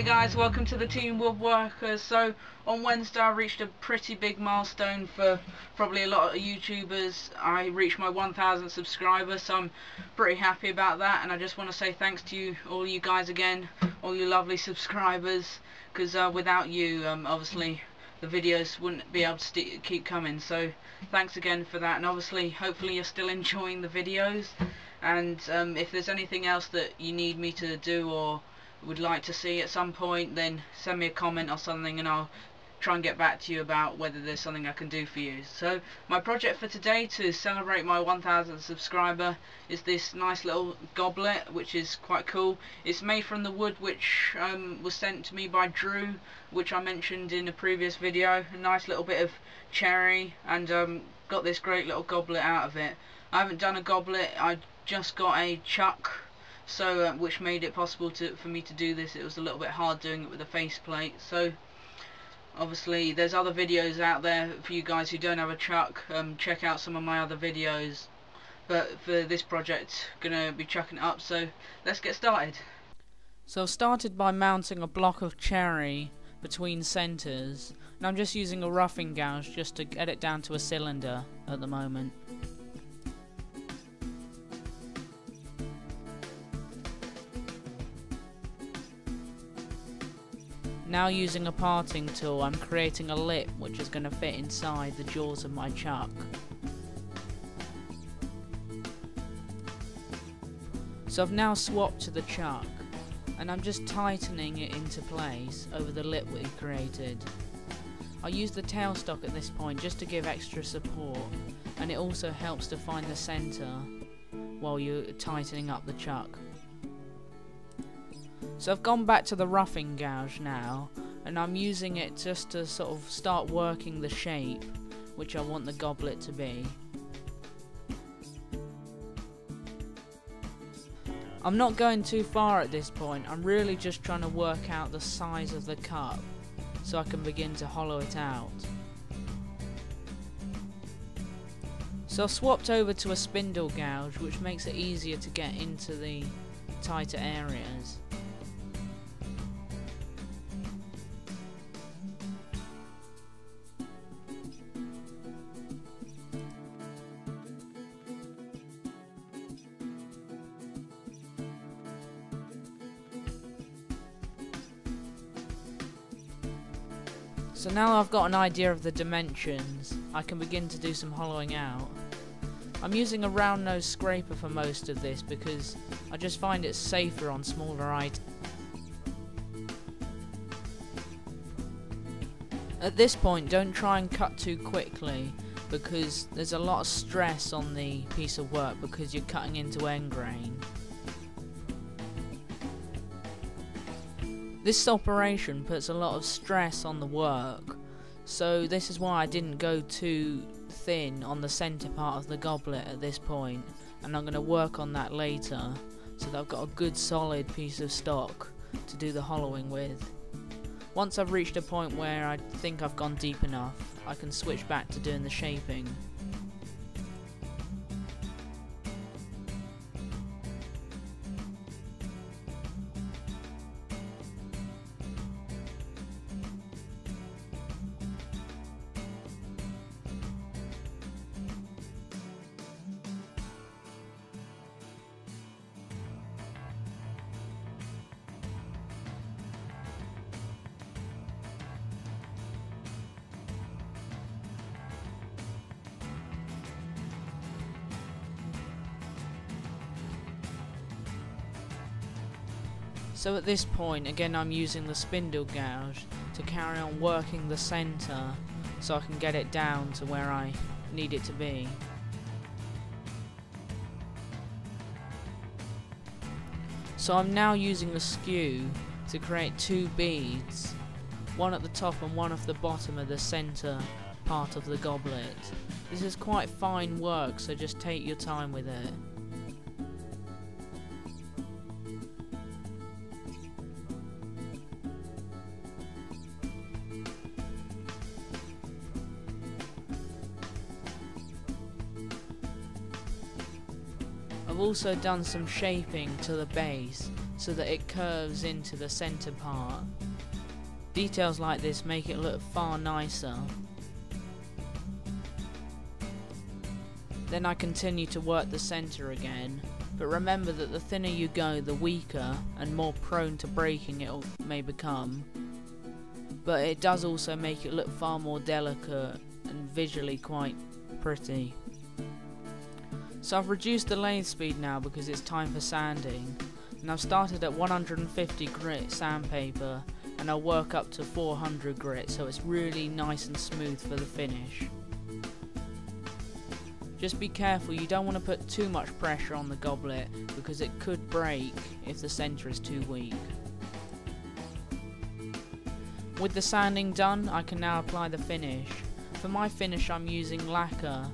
Hey guys, welcome to the Teen Woodworkers. So on Wednesday I reached a pretty big milestone for probably a lot of YouTubers. I reached my 1000 subscribers, so I'm pretty happy about that. And I just want to say thanks to you, all you guys again, all you lovely subscribers, because uh, without you, um, obviously the videos wouldn't be able to keep coming. So thanks again for that. And obviously, hopefully you're still enjoying the videos. And um, if there's anything else that you need me to do or would like to see at some point then send me a comment or something and I'll try and get back to you about whether there's something I can do for you. So my project for today to celebrate my 1000th subscriber is this nice little goblet which is quite cool. It's made from the wood which um, was sent to me by Drew which I mentioned in a previous video. A nice little bit of cherry and um, got this great little goblet out of it. I haven't done a goblet, I just got a chuck so uh, which made it possible to for me to do this. It was a little bit hard doing it with a faceplate. So obviously there's other videos out there for you guys who don't have a chuck um, check out some of my other videos. But for this project gonna be chucking it up. So let's get started. So I've started by mounting a block of cherry between centres and I'm just using a roughing gouge just to get it down to a cylinder at the moment Now using a parting tool I'm creating a lip which is going to fit inside the jaws of my chuck. So I've now swapped to the chuck and I'm just tightening it into place over the lip we created. I use the tailstock at this point just to give extra support and it also helps to find the centre while you're tightening up the chuck. So I've gone back to the roughing gouge now, and I'm using it just to sort of start working the shape, which I want the goblet to be. I'm not going too far at this point, I'm really just trying to work out the size of the cup, so I can begin to hollow it out. So I've swapped over to a spindle gouge, which makes it easier to get into the tighter areas. So now I've got an idea of the dimensions, I can begin to do some hollowing out. I'm using a round nose scraper for most of this because I just find it safer on smaller items. At this point don't try and cut too quickly because there's a lot of stress on the piece of work because you're cutting into end grain. This operation puts a lot of stress on the work, so this is why I didn't go too thin on the centre part of the goblet at this point, and I'm going to work on that later, so that I've got a good solid piece of stock to do the hollowing with. Once I've reached a point where I think I've gone deep enough, I can switch back to doing the shaping. So at this point, again I'm using the spindle gouge to carry on working the centre so I can get it down to where I need it to be. So I'm now using a skew to create two beads, one at the top and one at the bottom of the centre part of the goblet. This is quite fine work so just take your time with it. I've also done some shaping to the base so that it curves into the centre part. Details like this make it look far nicer. Then I continue to work the centre again, but remember that the thinner you go the weaker and more prone to breaking it may become. But it does also make it look far more delicate and visually quite pretty. So I've reduced the lathe speed now because it's time for sanding, and I've started at 150 grit sandpaper and I'll work up to 400 grit so it's really nice and smooth for the finish. Just be careful, you don't want to put too much pressure on the goblet because it could break if the centre is too weak. With the sanding done, I can now apply the finish. For my finish I'm using lacquer,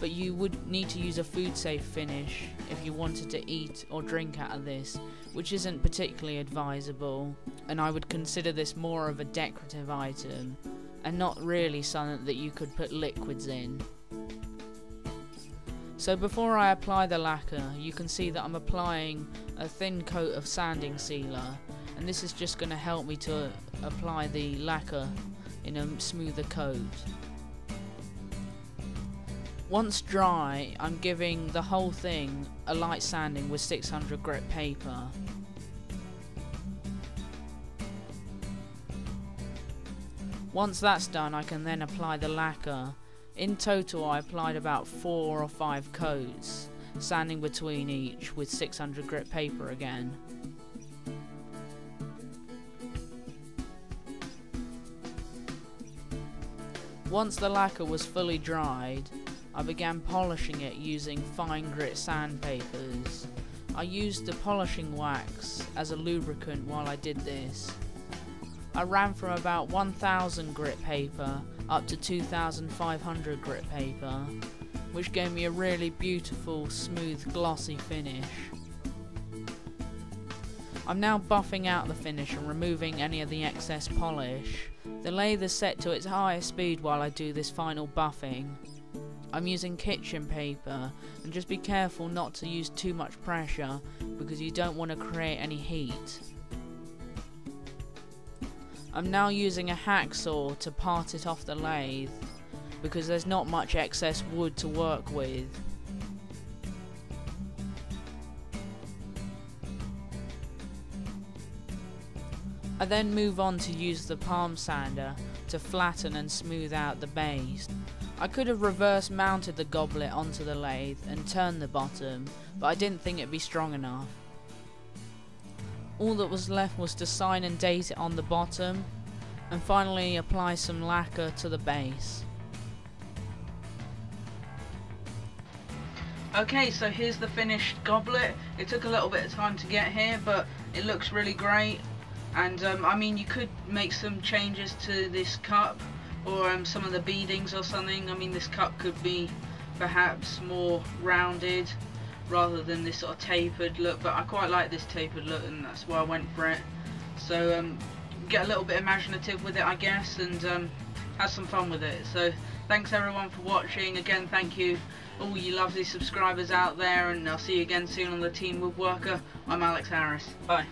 but you would need to use a food safe finish if you wanted to eat or drink out of this, which isn't particularly advisable, and I would consider this more of a decorative item, and not really something that you could put liquids in. So before I apply the lacquer, you can see that I'm applying a thin coat of sanding sealer, and this is just going to help me to apply the lacquer in a smoother coat. Once dry, I'm giving the whole thing a light sanding with 600 grit paper. Once that's done, I can then apply the lacquer. In total, I applied about 4 or 5 coats, sanding between each with 600 grit paper again. Once the lacquer was fully dried, I began polishing it using fine grit sandpapers. I used the polishing wax as a lubricant while I did this. I ran from about 1000 grit paper up to 2500 grit paper, which gave me a really beautiful, smooth, glossy finish. I'm now buffing out the finish and removing any of the excess polish. The lathe is set to its highest speed while I do this final buffing. I'm using kitchen paper and just be careful not to use too much pressure because you don't want to create any heat. I'm now using a hacksaw to part it off the lathe because there's not much excess wood to work with. I then move on to use the palm sander to flatten and smooth out the base. I could have reverse mounted the goblet onto the lathe and turned the bottom, but I didn't think it'd be strong enough. All that was left was to sign and date it on the bottom, and finally apply some lacquer to the base. Okay, so here's the finished goblet. It took a little bit of time to get here, but it looks really great. And um, I mean, you could make some changes to this cup or um, some of the beadings or something. I mean this cup could be perhaps more rounded rather than this sort of tapered look but I quite like this tapered look and that's why I went for it. So um, get a little bit imaginative with it I guess and um, have some fun with it. So thanks everyone for watching. Again thank you all you lovely subscribers out there and I'll see you again soon on the Teen Woodworker. I'm Alex Harris. Bye.